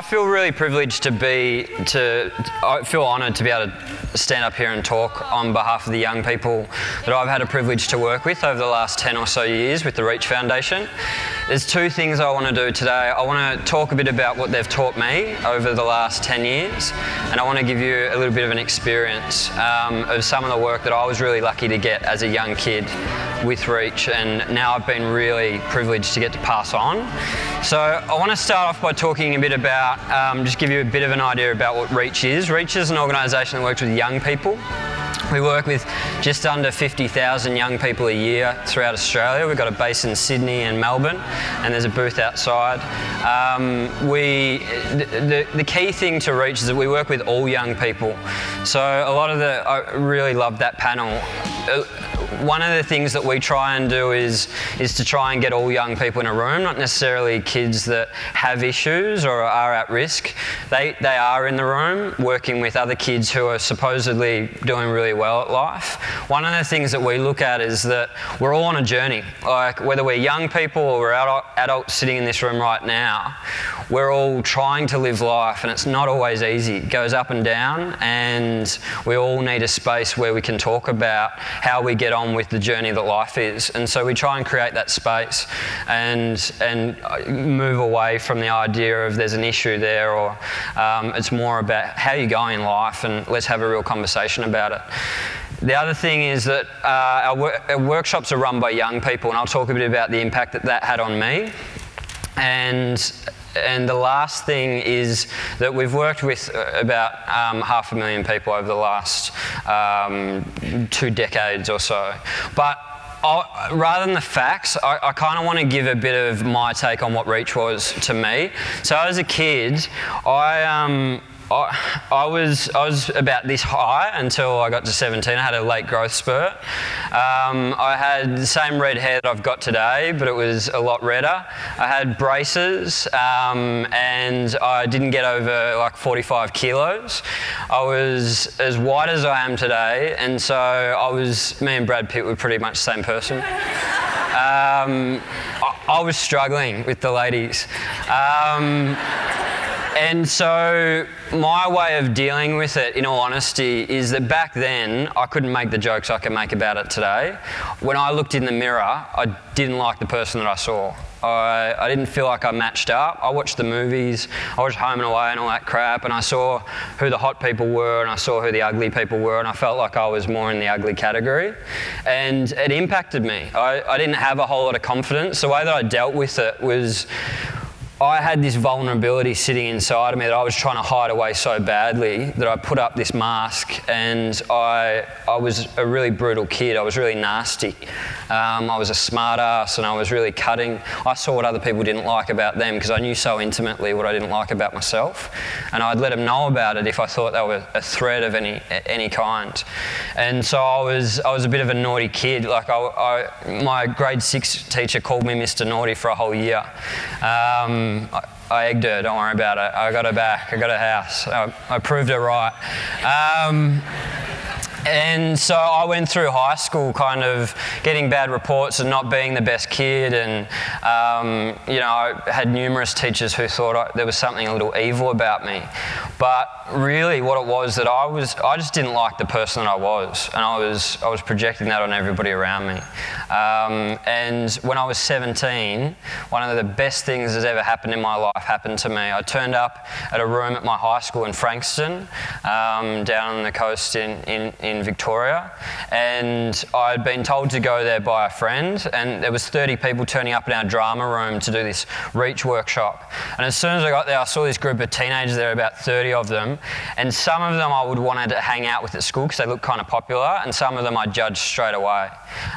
I feel really privileged to be to. I feel honoured to be able to stand up here and talk on behalf of the young people that I've had a privilege to work with over the last ten or so years with the Reach Foundation. There's two things I want to do today. I want to talk a bit about what they've taught me over the last 10 years, and I want to give you a little bit of an experience um, of some of the work that I was really lucky to get as a young kid with Reach, and now I've been really privileged to get to pass on. So I want to start off by talking a bit about, um, just give you a bit of an idea about what Reach is. Reach is an organisation that works with young people we work with just under 50,000 young people a year throughout Australia. We've got a base in Sydney and Melbourne, and there's a booth outside. Um, we, the, the key thing to reach is that we work with all young people. So a lot of the, I really love that panel. Uh, one of the things that we try and do is is to try and get all young people in a room, not necessarily kids that have issues or are at risk. They they are in the room working with other kids who are supposedly doing really well at life. One of the things that we look at is that we're all on a journey. Like whether we're young people or we're adult, adults sitting in this room right now, we're all trying to live life, and it's not always easy. It goes up and down, and we all need a space where we can talk about how we get on with the journey that life is. And so we try and create that space and, and move away from the idea of there's an issue there or um, it's more about how you're going in life and let's have a real conversation about it. The other thing is that uh, our, wor- our workshops are run by young people, and I'll talk a bit about the impact that that had on me. And and the last thing is that we've worked with uh, about um, half a million people over the last um, two decades or so. But I'll, rather than the facts, I, I kind of want to give a bit of my take on what Reach was to me. So as a kid, I um, I, I, was I was about this high until I got to 17. I had a late growth spurt. Um, I had the same red hair that I've got today, but it was a lot redder. I had braces, um, and I didn't get over like 45 kilos. I was as white as I am today, and so I was. Me and Brad Pitt were pretty much the same person. Um, I, I, was struggling with the ladies. And so my way of dealing with it, in all honesty, is that back then I couldn't make the jokes I can make about it today. When I looked in the mirror, I didn't like the person that I saw. I, I, didn't feel like I matched up. I watched the movies, I watched Home and Away and all that crap, and I saw who the hot people were and I saw who the ugly people were, and I felt like I was more in the ugly category. And it impacted me. I, I didn't have a whole lot of confidence. The way that I dealt with it was I had this vulnerability sitting inside of me that I was trying to hide away so badly that I put up this mask and I, I was a really brutal kid. I was really nasty. Um, I was a smartass and I was really cutting. I saw what other people didn't like about them because I knew so intimately what I didn't like about myself. And I'd let them know about it if I thought they were a threat of any, any kind. And so I was, I was a bit of a naughty kid. Like I, I my grade six teacher called me Mr. Naughty for a whole year. Um, I, I, egged her, don't worry about it. I got her back, I got her house. I, I proved her right. Um, and so I went through high school kind of getting bad reports and not being the best kid. And, um, you know, I had numerous teachers who thought I, there was something a little evil about me. But really what it was that I was, I just didn't like the person that I was. And I was, I was projecting that on everybody around me. Um, and when I was 17, one of the best things that's ever happened in my life happened to me. I turned up at a room at my high school in Frankston, um, down on the coast in, in, in in Victoria, and I'd been told to go there by a friend, and there was 30 people turning up in our drama room to do this reach workshop. And as soon as I got there, I saw this group of teenagers there, about 30 of them, and some of them I would want to hang out with at school because they looked kind of popular, and some of them I judged straight away.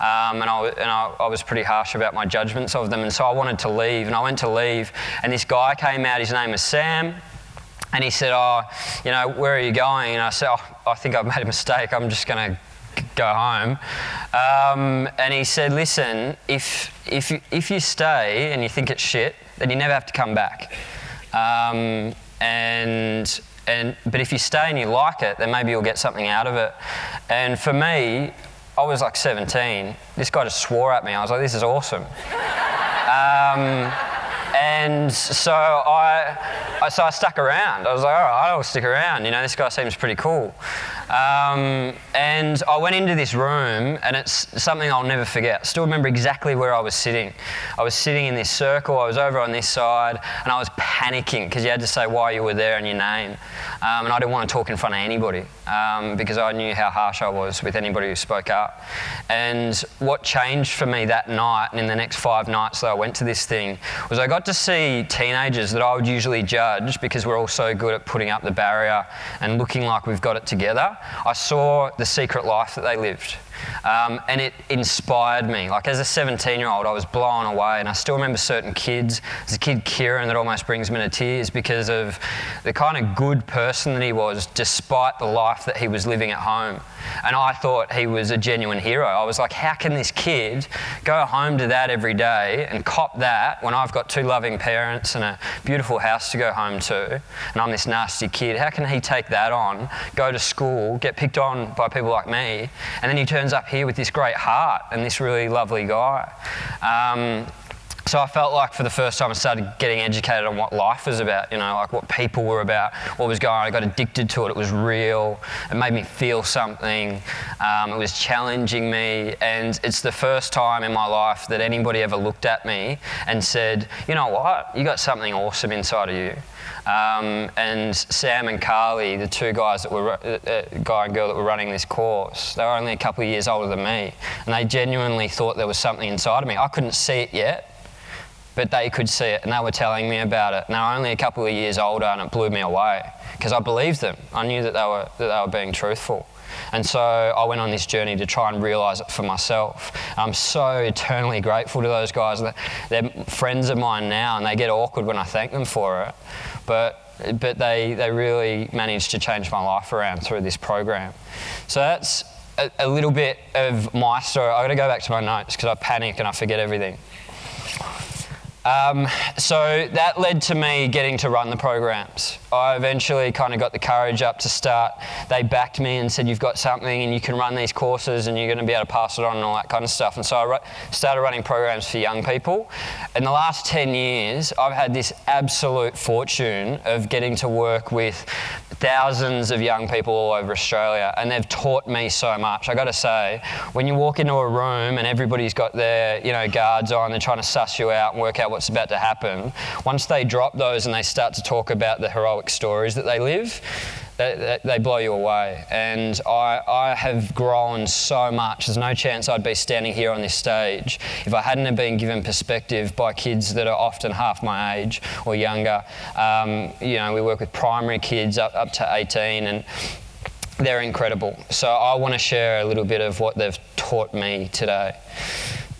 Um, and, I, and I, I was pretty harsh about my judgments of them, and so I wanted to leave, and I went to leave, and this guy came out, his name was Sam, and he said, Oh, you know, where are you going? And I said, Oh, I think I've made a mistake. I'm just going to go home. Um, and he said, Listen, if, if, you, if you stay and you think it's shit, then you never have to come back. Um, and, and, but if you stay and you like it, then maybe you'll get something out of it. And for me, I was like 17. This guy just swore at me. I was like, This is awesome. Um, and so I, I, so I stuck around. I was like, all right, I'll stick around. You know, this guy seems pretty cool. Um, and I went into this room, and it's something I'll never forget. I still remember exactly where I was sitting. I was sitting in this circle, I was over on this side, and I was panicking because you had to say why you were there and your name. Um, and I didn't want to talk in front of anybody um, because I knew how harsh I was with anybody who spoke up. And what changed for me that night and in the next five nights that I went to this thing was I got to see teenagers that I would usually judge because we're all so good at putting up the barrier and looking like we've got it together. I saw the secret life that they lived. Um, and it inspired me. Like as a 17 year old, I was blown away, and I still remember certain kids. There's a kid, Kieran, that almost brings me to tears because of the kind of good person that he was, despite the life that he was living at home. And I thought he was a genuine hero. I was like, how can this kid go home to that every day and cop that when I've got two loving parents and a beautiful house to go home to, and I'm this nasty kid? How can he take that on, go to school, get picked on by people like me, and then he turns up here with this great heart and this really lovely guy? Um, so I felt like for the first time I started getting educated on what life was about, you know, like what people were about, what was going on. I got addicted to it. It was real. It made me feel something. Um, it was challenging me. And it's the first time in my life that anybody ever looked at me and said, you know what, you got something awesome inside of you. Um, and Sam and Carly, the two guys that were, uh, uh, guy and girl that were running this course, they were only a couple of years older than me. And they genuinely thought there was something inside of me. I couldn't see it yet but they could see it and they were telling me about it. And they were only a couple of years older and it blew me away because I believed them. I knew that they, were, that they were being truthful. And so I went on this journey to try and realise it for myself. I'm so eternally grateful to those guys. They're friends of mine now and they get awkward when I thank them for it. But, but they, they really managed to change my life around through this program. So that's a, a little bit of my story. I've got to go back to my notes because I panic and I forget everything. Um, so that led to me getting to run the programs. I eventually kind of got the courage up to start. They backed me and said, You've got something and you can run these courses and you're going to be able to pass it on and all that kind of stuff. And so I started running programs for young people. In the last 10 years, I've had this absolute fortune of getting to work with thousands of young people all over Australia and they've taught me so much. I got to say, when you walk into a room and everybody's got their you know, guards on, they're trying to suss you out and work out what's about to happen, once they drop those and they start to talk about the heroic stories that they live, they, they, blow you away. And I, I have grown so much. There's no chance I'd be standing here on this stage if I hadn't been given perspective by kids that are often half my age or younger. Um, you know, we work with primary kids up, up to 18 and they're incredible. So I want to share a little bit of what they've taught me today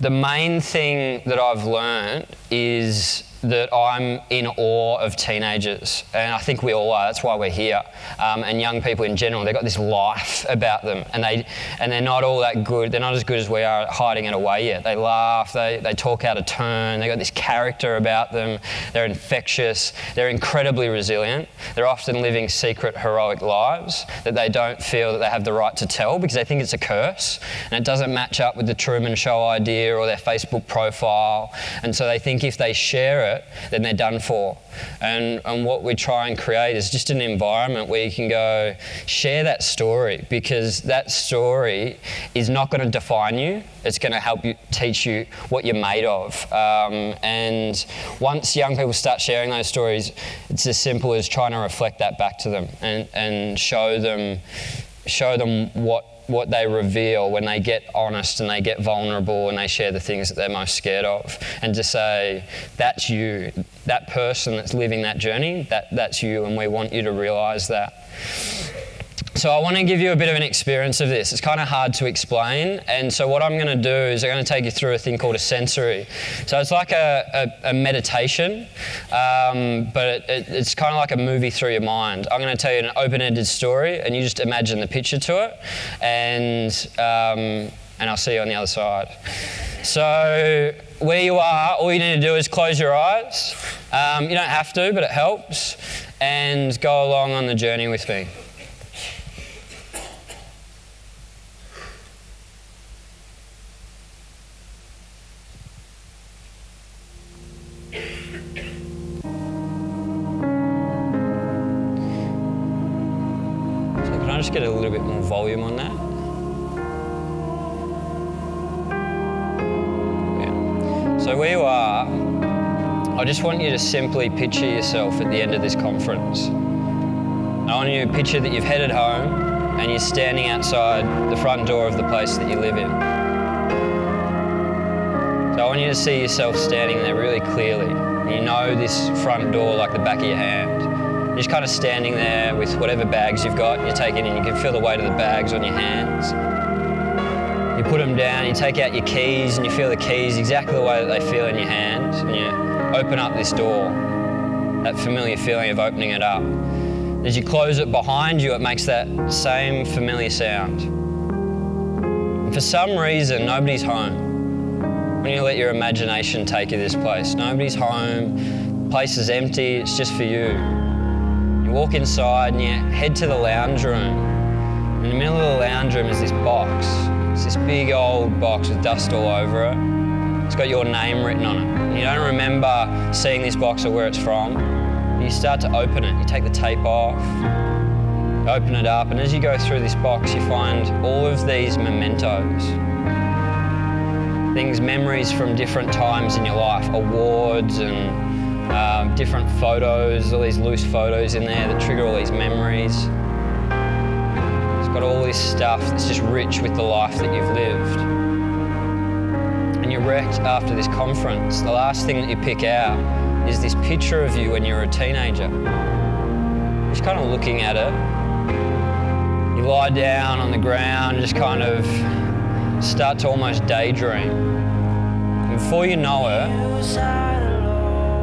the main thing that I've learned is that I'm in awe of teenagers, and I think we all are. That's why we're here. Um, and young people in general, they've got this life about them, and they and they're not all that good. They're not as good as we are at hiding it away yet. They laugh, they they talk out of turn. They've got this character about them. They're infectious. They're incredibly resilient. They're often living secret heroic lives that they don't feel that they have the right to tell because they think it's a curse, and it doesn't match up with the Truman Show idea or their Facebook profile. And so they think if they share it it, then they're done for. And, and what we try and create is just an environment where you can go share that story because that story is not going to define you. It's going to help you teach you what you're made of. Um, and once young people start sharing those stories, it's as simple as trying to reflect that back to them and, and show them show them what what they reveal when they get honest and they get vulnerable and they share the things that they're most scared of. And to say, that's you, that person that's living that journey, that, that's you, and we want you to realize that. So I want to give you a bit of an experience of this. It's kind of hard to explain, and so what I'm going to do is I'm going to take you through a thing called a sensory. So it's like a, a, a meditation, um, but it, it, it's kind of like a movie through your mind. I'm going to tell you an open-ended story, and you just imagine the picture to it, and um, and I'll see you on the other side. So where you are, all you need to do is close your eyes. Um, you don't have to, but it helps, and go along on the journey with me. I just get a little bit more volume on that? Yeah. So where you are, I just want you to simply picture yourself at the end of this conference. I want you to picture that you've headed home and you're standing outside the front door of the place that you live in. So I want you to see yourself standing there really clearly. You know this front door like the back of your hand. You're just kind of standing there with whatever bags you've got, you take it in, you can feel the weight of the bags on your hands. You put them down, you take out your keys, and you feel the keys exactly the way that they feel in your hand, and you open up this door. That familiar feeling of opening it up. As you close it behind you, it makes that same familiar sound. And for some reason, nobody's home. When you let your imagination take you this place, nobody's home, the place is empty, it's just for you walk inside and you head to the lounge room. In the middle of the lounge room is this box. It's this big old box with dust all over it. It's got your name written on it. You don't remember seeing this box or where it's from. You start to open it. You take the tape off, open it up, and as you go through this box, you find all of these mementos. Things, memories from different times in your life, awards and um, different photos, all these loose photos in there that trigger all these memories. It's got all this stuff that's just rich with the life that you've lived. And you're wrecked after this conference. The last thing that you pick out is this picture of you when you were a teenager. Just kind of looking at it. You lie down on the ground, just kind of start to almost daydream. And before you know it,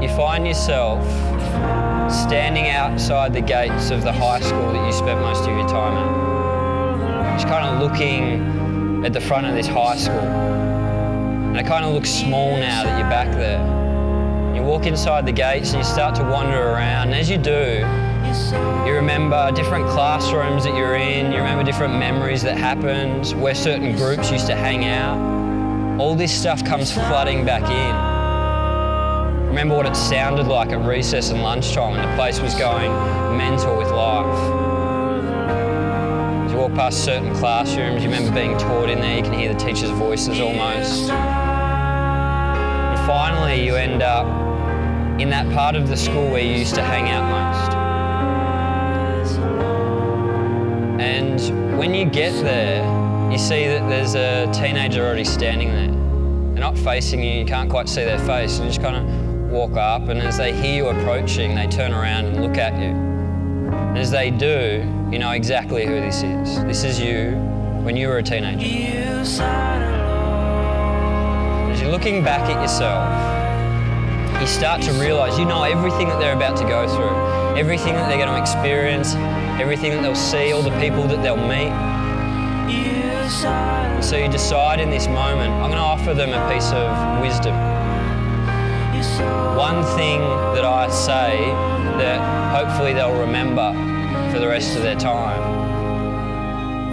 you find yourself standing outside the gates of the high school that you spent most of your time at. Just kind of looking at the front of this high school. And it kind of looks small now that you're back there. You walk inside the gates and you start to wander around. And as you do, you remember different classrooms that you're in, you remember different memories that happened, where certain groups used to hang out. All this stuff comes flooding back in. Remember what it sounded like at recess and lunchtime when the place was going mental with life. As you walk past certain classrooms, you remember being taught in there, you can hear the teachers' voices almost. And finally, you end up in that part of the school where you used to hang out most. And when you get there, you see that there's a teenager already standing there. They're not facing you, you can't quite see their face, and you just kind of walk up, and as they hear you approaching, they turn around and look at you. And as they do, you know exactly who this is. This is you when you were a teenager. As you're looking back at yourself, you start to realize you know everything that they're about to go through, everything that they're going to experience, everything that they'll see, all the people that they'll meet. So you decide in this moment, I'm going to offer them a piece of wisdom one thing that I say that hopefully they'll remember for the rest of their time.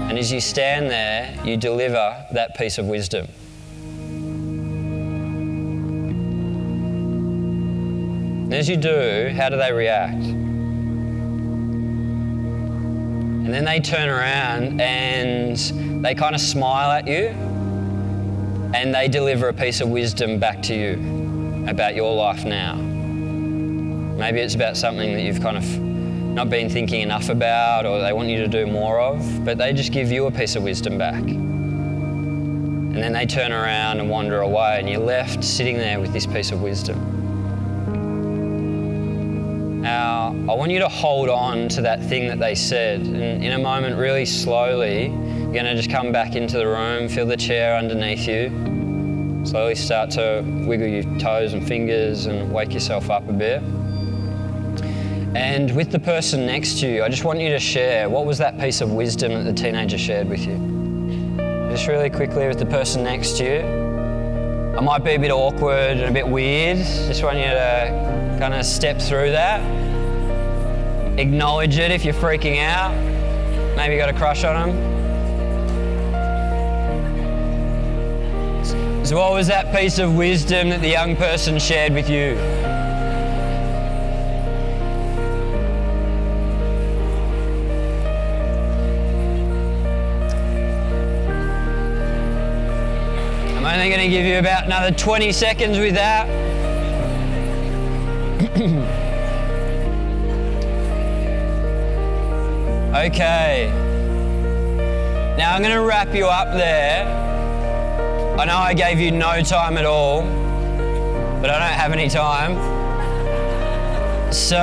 And as you stand there, you deliver that piece of wisdom. And as you do, how do they react? And then they turn around and they kind of smile at you and they deliver a piece of wisdom back to you about your life now. Maybe it's about something that you've kind of not been thinking enough about or they want you to do more of, but they just give you a piece of wisdom back. And then they turn around and wander away, and you're left sitting there with this piece of wisdom. Now, I want you to hold on to that thing that they said, and in a moment, really slowly, you're going to just come back into the room, feel the chair underneath you, Slowly start to wiggle your toes and fingers and wake yourself up a bit. And with the person next to you, I just want you to share what was that piece of wisdom that the teenager shared with you? Just really quickly with the person next to you. I might be a bit awkward and a bit weird. Just want you to kind of step through that. Acknowledge it if you're freaking out. Maybe you got a crush on them. So what was that piece of wisdom that the young person shared with you? I'm only going to give you about another 20 seconds with that. Okay. Now I'm going to wrap you up there. I know I gave you no time at all, but I don't have any time. So,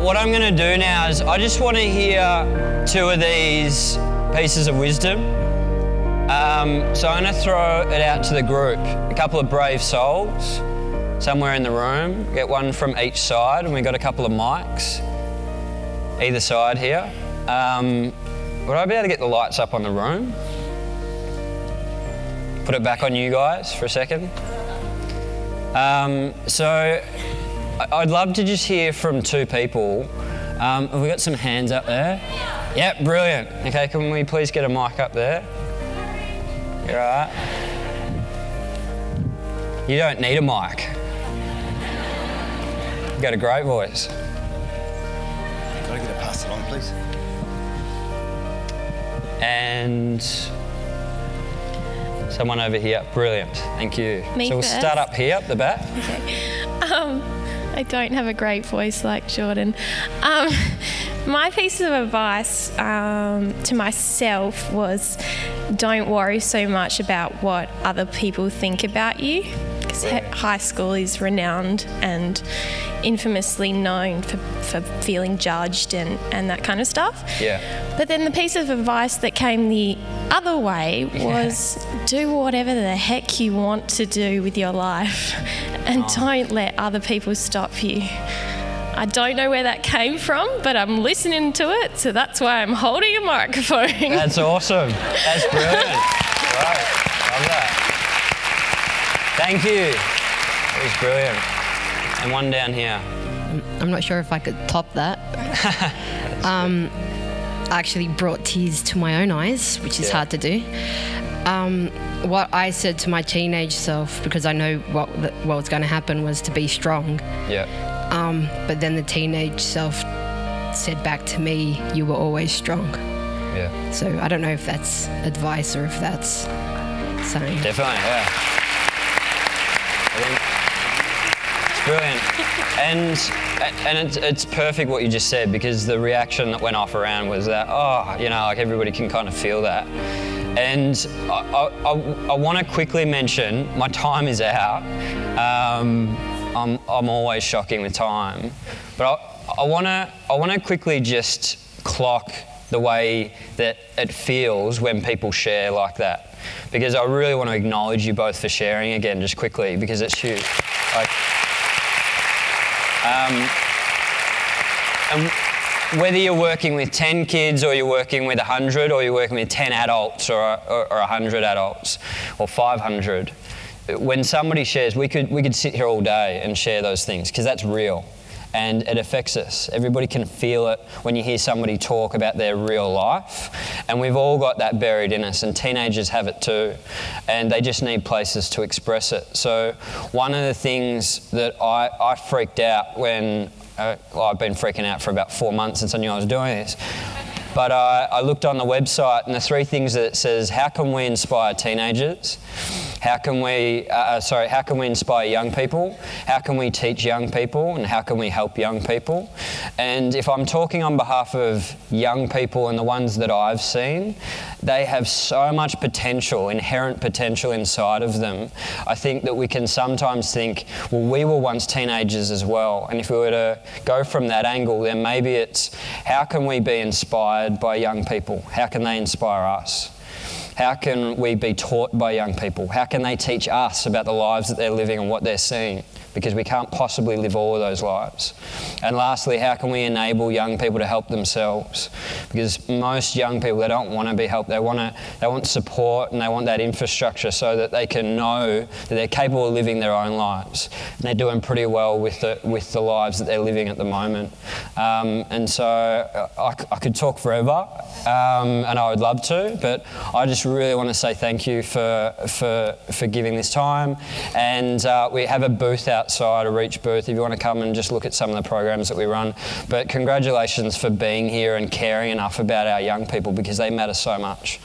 what I'm going to do now is I just want to hear two of these pieces of wisdom. Um, so I'm going to throw it out to the group. A couple of brave souls somewhere in the room. Get one from each side, and we've got a couple of mics either side here. Um, would I be able to get the lights up on the room? Put it back on you guys for a second. Um, so I'd love to just hear from two people. Um, have we got some hands up there? Yep, brilliant. Okay, can we please get a mic up there? You're alright? You don't need a mic. You've got a great voice. Gotta get it passed along, please. And someone over here. Brilliant. Thank you. Me so we'll first. start up here, at the back. Um, I don't have a great voice like Jordan. Um, my piece of advice um, to myself was don't worry so much about what other people think about you. High school is renowned and infamously known for, for feeling judged and, and that kind of stuff. Yeah. But then the piece of advice that came the other way was do whatever the heck you want to do with your life and oh. don't let other people stop you. I don't know where that came from, but I'm listening to it, so that's why I'm holding a microphone. That's awesome. That's brilliant. right. Love that. Thank you. That was brilliant. And one down here. I'm not sure if I could top that. um, I actually brought tears to my own eyes, which is Yeah. hard to do. Um, what I said to my teenage self, because I know what the, what was going to happen, was to be strong. Yeah. Um, but then the teenage self said back to me, "You were always strong." Yeah. So I don't know if that's advice or if that's saying. Definitely, yeah. I think it's brilliant. And and it's, perfect what you just said because the reaction that went off around was that, oh, you know, like everybody can kind of feel that. And I, I, I, want to quickly mention my time is out. Um, I'm, I'm always shocking with time. But I, I want to I wanna quickly just clock the way that it feels when people share like that. Because I really want to acknowledge you both for sharing again, just quickly, because it's huge. Like, um, and whether you're working with 10 kids or you're working with 100 or you're working with 10 adults or, or, or 100 adults or 500, when somebody shares, we could, we could sit here all day and share those things because that's real and it affects us. Everybody can feel it when you hear somebody talk about their real life. And we've all got that buried in us, and teenagers have it too. And they just need places to express it. So, one of the things that I, I freaked out when uh, well, I've been freaking out for about four months since I knew I was doing this. But uh, I looked on the website, and the three things that it says: How can we inspire teenagers? How can we, uh, uh, sorry, how can we inspire young people? How can we teach young people? And how can we help young people? And if I'm talking on behalf of young people and the ones that I've seen, they have so much potential, inherent potential inside of them. I think that we can sometimes think, well, we were once teenagers as well. And if we were to go from that angle, then maybe it's how can we be inspired by young people? How can they inspire us? How can we be taught by young people? How can they teach us about the lives that they're living and what they're seeing? Because we can't possibly live all of those lives. And lastly, how can we enable young people to help themselves? Because most young people they don't want to be helped. They want they want support and they want that infrastructure so that they can know that they're capable of living their own lives. And they're doing pretty well with the with the lives that they're living at the moment. Um, and so uh, I, I could talk forever, um, and I would love to, but I just really want to say thank you for for for giving this time. And uh, we have a booth outside, a Reach booth, if you want to come and just look at some of the programs that we run. But congratulations for being here and caring enough about our young people because they matter so much.